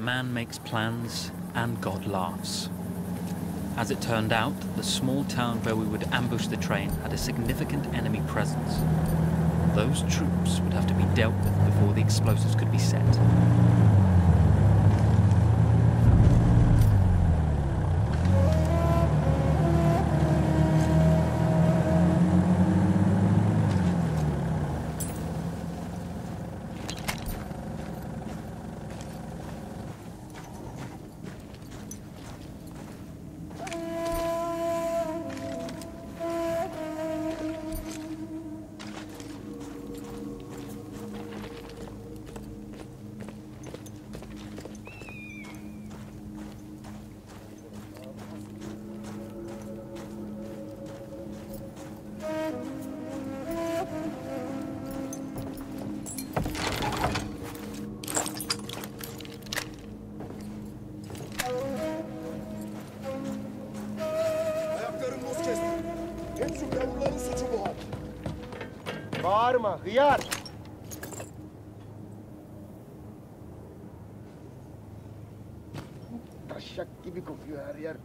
man makes plans and God laughs. As it turned out, the small town where we would ambush the train had a significant enemy presence. Those troops would have to be dealt with before the explosives could be set. Bağırma hıyar. Taşak gibi kokuyor her yer.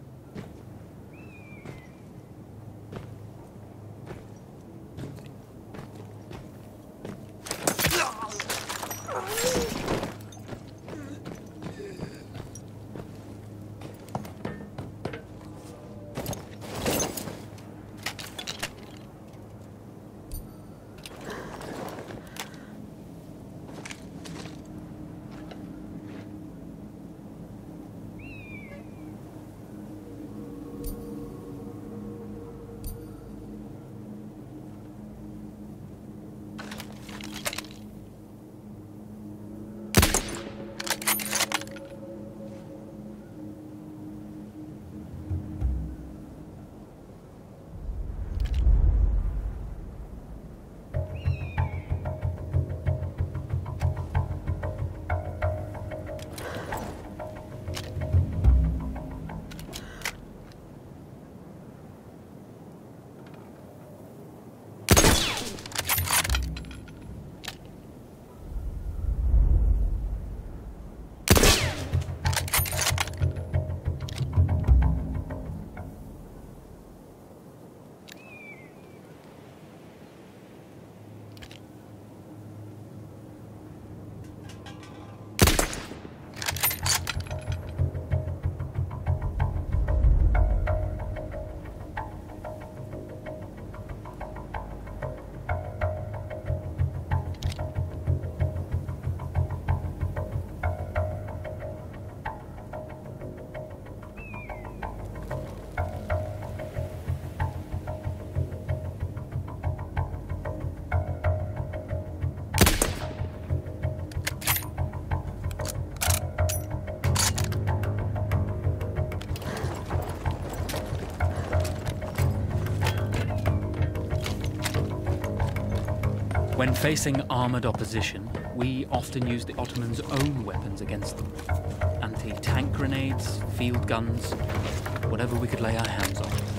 When facing armoured opposition, we often used the Ottomans' own weapons against them. Anti-tank grenades, field guns, whatever we could lay our hands on.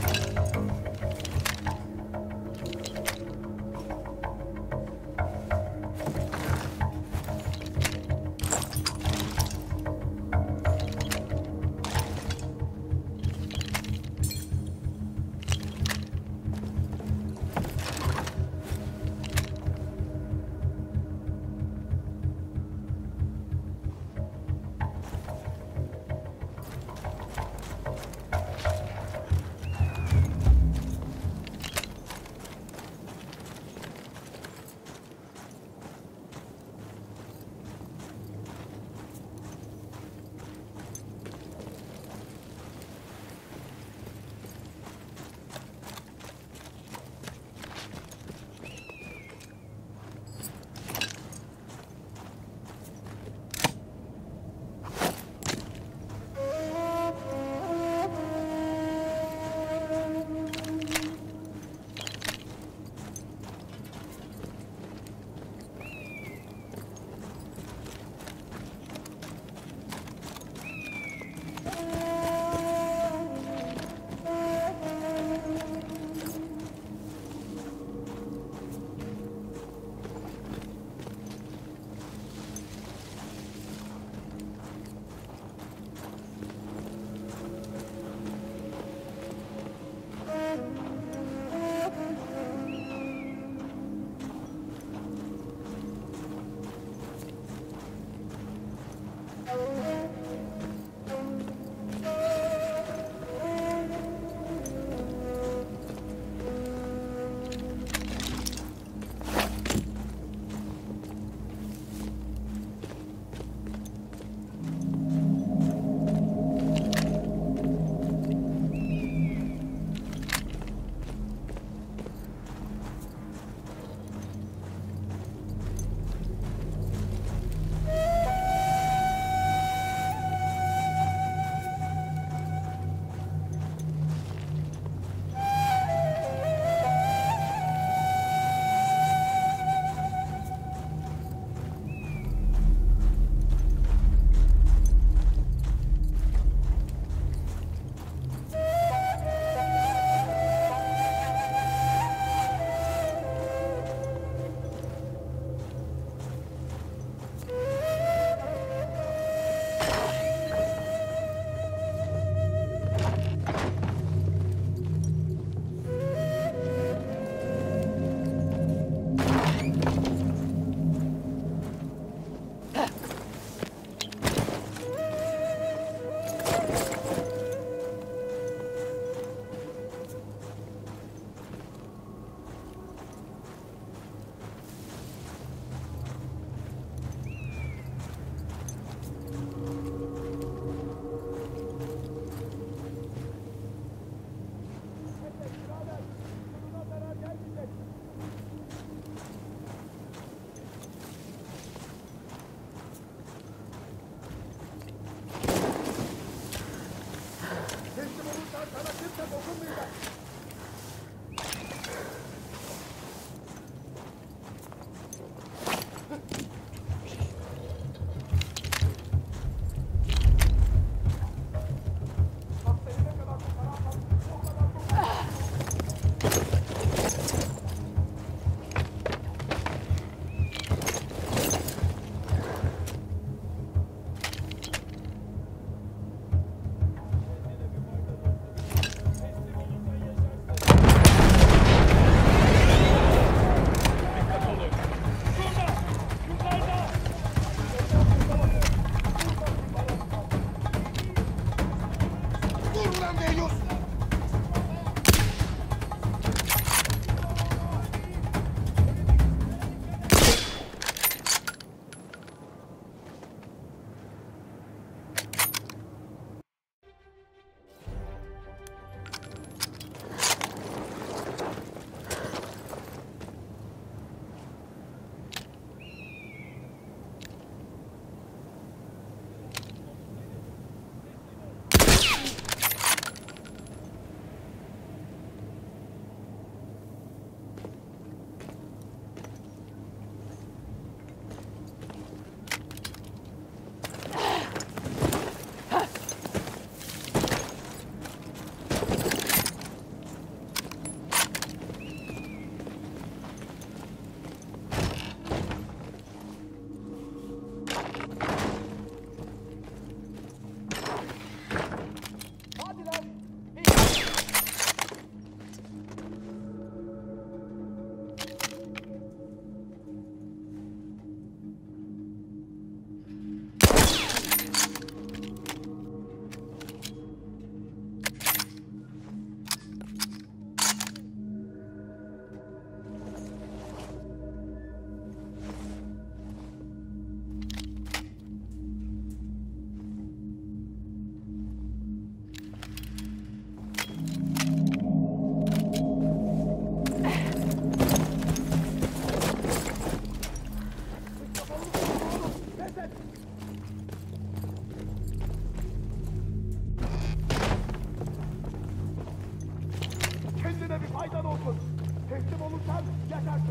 Thank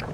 you.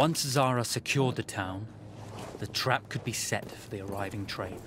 Once Zara secured the town, the trap could be set for the arriving train.